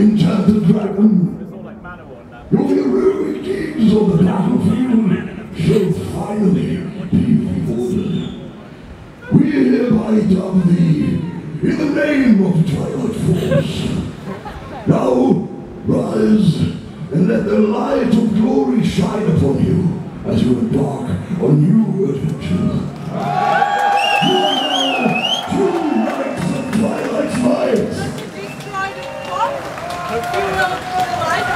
enchanted dragon. Your heroic deeds on the battlefield shall finally be rewarded. We hereby dub thee in the name of Twilight Force. Now, rise and let the light of glory shine upon you as you embark on new adventures. Two knights of Twilight's Might. Ladies